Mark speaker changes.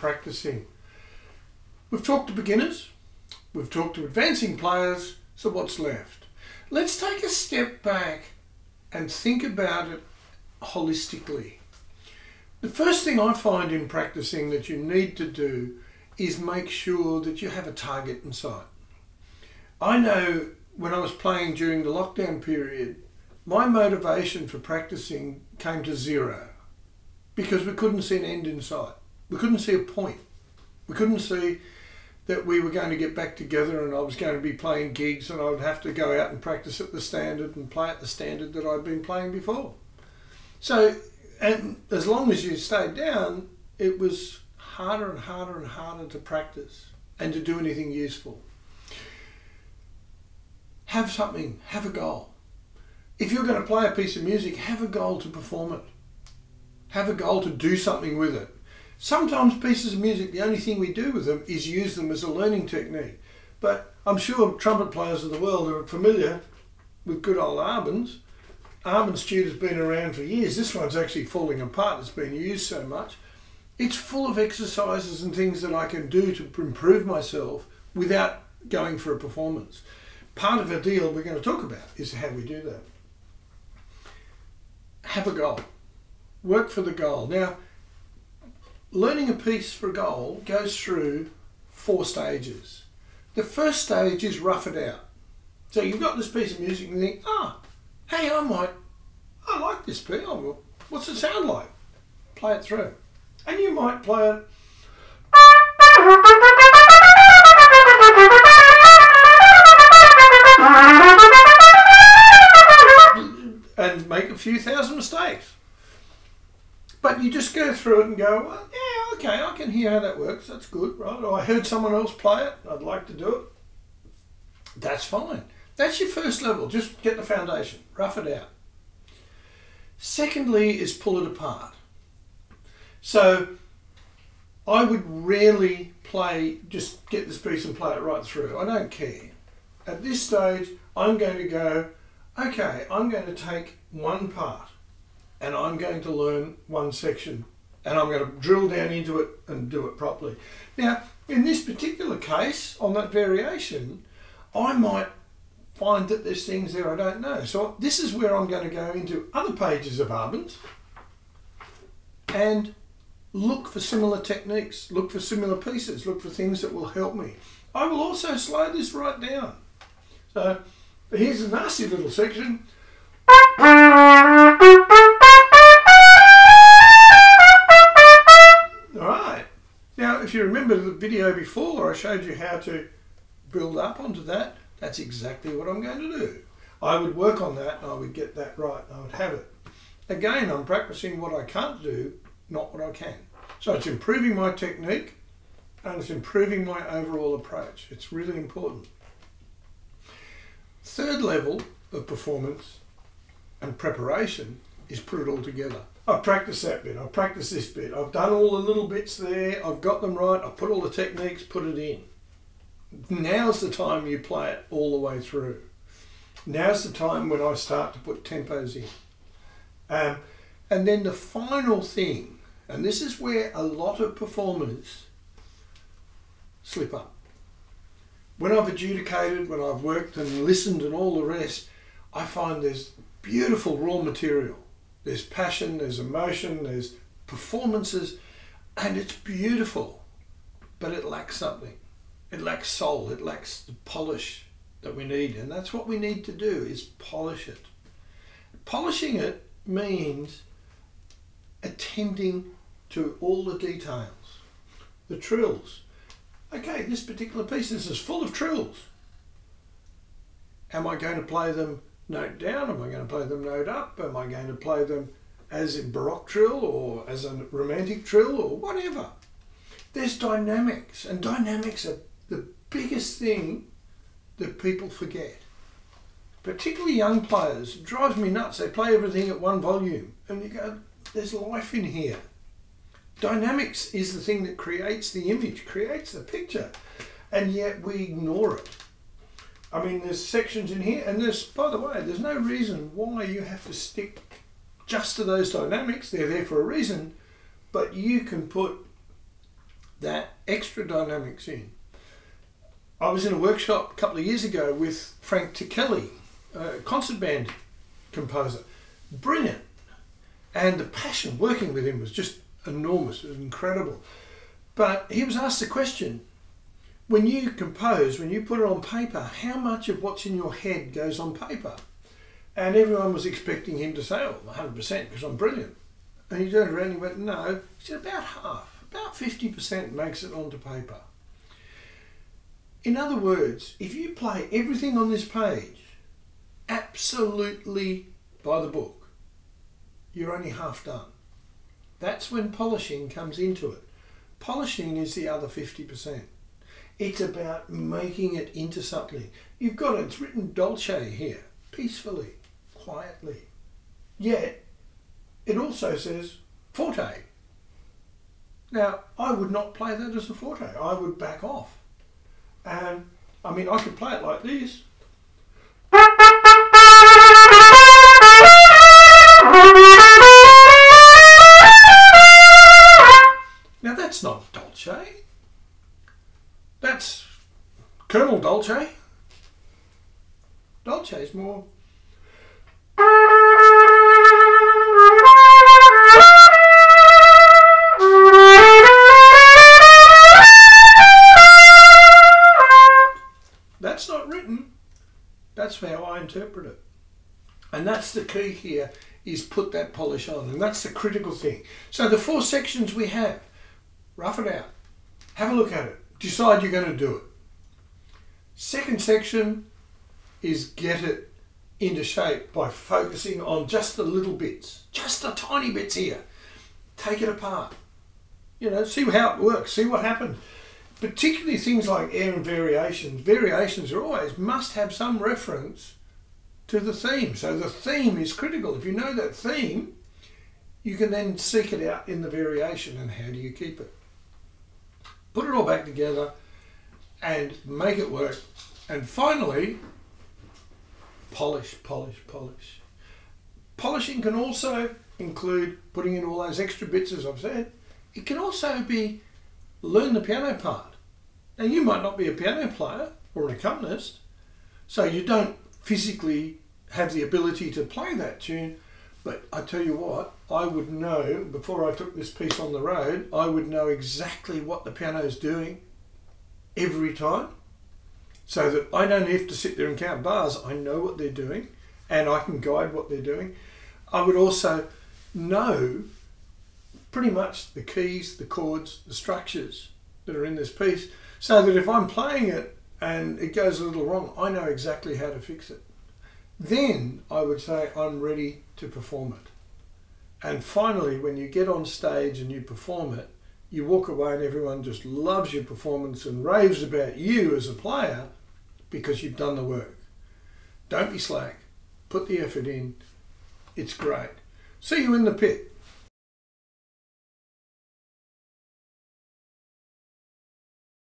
Speaker 1: practicing. We've talked to beginners, we've talked to advancing players, so what's left? Let's take a step back and think about it holistically. The first thing I find in practicing that you need to do is make sure that you have a target in sight. I know when I was playing during the lockdown period, my motivation for practicing came to zero because we couldn't see an end in sight. We couldn't see a point. We couldn't see that we were going to get back together and I was going to be playing gigs and I would have to go out and practice at the standard and play at the standard that I'd been playing before. So, and as long as you stayed down, it was harder and harder and harder to practice and to do anything useful. Have something, have a goal. If you're going to play a piece of music, have a goal to perform it. Have a goal to do something with it. Sometimes pieces of music, the only thing we do with them is use them as a learning technique. But I'm sure trumpet players of the world are familiar with good old Arban's. Arban's tutor has been around for years. This one's actually falling apart. It's been used so much. It's full of exercises and things that I can do to improve myself without going for a performance. Part of our deal we're going to talk about is how we do that. Have a goal. Work for the goal. Now, learning a piece for a goal goes through four stages. The first stage is rough it out. So you've got this piece of music and you think, ah, hey, I might, I like this piece. Oh, what's it sound like? Play it through. And you might play it. and make a few thousand mistakes. But you just go through it and go, well, can hear how that works. That's good, right? Or I heard someone else play it. I'd like to do it. That's fine. That's your first level. Just get the foundation, rough it out. Secondly, is pull it apart. So I would rarely play, just get this piece and play it right through. I don't care. At this stage, I'm going to go, okay, I'm going to take one part and I'm going to learn one section and I'm going to drill down into it and do it properly. Now, in this particular case, on that variation, I might find that there's things there I don't know. So this is where I'm going to go into other pages of Arban's and look for similar techniques, look for similar pieces, look for things that will help me. I will also slow this right down. So here's a nasty little section. Video before I showed you how to build up onto that, that's exactly what I'm going to do. I would work on that and I would get that right I would have it. Again, I'm practicing what I can't do, not what I can. So it's improving my technique and it's improving my overall approach. It's really important. Third level of performance and preparation is put it all together. I've practiced that bit, I've practiced this bit, I've done all the little bits there, I've got them right, I've put all the techniques, put it in. Now's the time you play it all the way through. Now's the time when I start to put tempos in. Um, and then the final thing, and this is where a lot of performers slip up. When I've adjudicated, when I've worked and listened and all the rest, I find there's beautiful raw material. There's passion, there's emotion, there's performances, and it's beautiful, but it lacks something. It lacks soul, it lacks the polish that we need, and that's what we need to do is polish it. Polishing it means attending to all the details, the trills. Okay, this particular piece this is full of trills. Am I going to play them note down? Am I going to play them note up? Am I going to play them as a baroque trill or as a romantic trill or whatever? There's dynamics, and dynamics are the biggest thing that people forget. Particularly young players, drives me nuts. They play everything at one volume, and you go, there's life in here. Dynamics is the thing that creates the image, creates the picture, and yet we ignore it. I mean, there's sections in here, and there's, by the way, there's no reason why you have to stick just to those dynamics. They're there for a reason, but you can put that extra dynamics in. I was in a workshop a couple of years ago with Frank Ticheli, a concert band composer. Brilliant. And the passion working with him was just enormous, it was incredible. But he was asked the question when you compose, when you put it on paper, how much of what's in your head goes on paper? And everyone was expecting him to say, oh, 100% because I'm brilliant. And he turned around and he went, no. He said, about half, about 50% makes it onto paper. In other words, if you play everything on this page absolutely by the book, you're only half done. That's when polishing comes into it. Polishing is the other 50%. It's about making it into something. You've got it, it's written dolce here, peacefully, quietly. Yet, it also says forte. Now, I would not play that as a forte. I would back off. And, I mean, I could play it like this. Now, that's not dolce. That's Colonel Dolce. Dolce is more. That's not written. That's how I interpret it. And that's the key here is put that polish on. And that's the critical thing. So the four sections we have, rough it out. Have a look at it decide you're going to do it. Second section is get it into shape by focusing on just the little bits, just the tiny bits here. Take it apart. You know, see how it works, see what happens. Particularly things like air and variations. Variations are always must have some reference to the theme. So the theme is critical. If you know that theme, you can then seek it out in the variation and how do you keep it put it all back together and make it work. And finally, polish, polish, polish. Polishing can also include putting in all those extra bits, as I've said. It can also be learn the piano part. Now, you might not be a piano player or an accompanist, so you don't physically have the ability to play that tune, but I tell you what, I would know before I took this piece on the road, I would know exactly what the piano is doing every time. So that I don't have to sit there and count bars. I know what they're doing and I can guide what they're doing. I would also know pretty much the keys, the chords, the structures that are in this piece so that if I'm playing it and it goes a little wrong, I know exactly how to fix it. Then I would say I'm ready to perform it. And finally, when you get on stage and you perform it, you walk away and everyone just loves your performance and raves about you as a player because you've done the work. Don't be slack. Put the effort in. It's great. See you in the pit.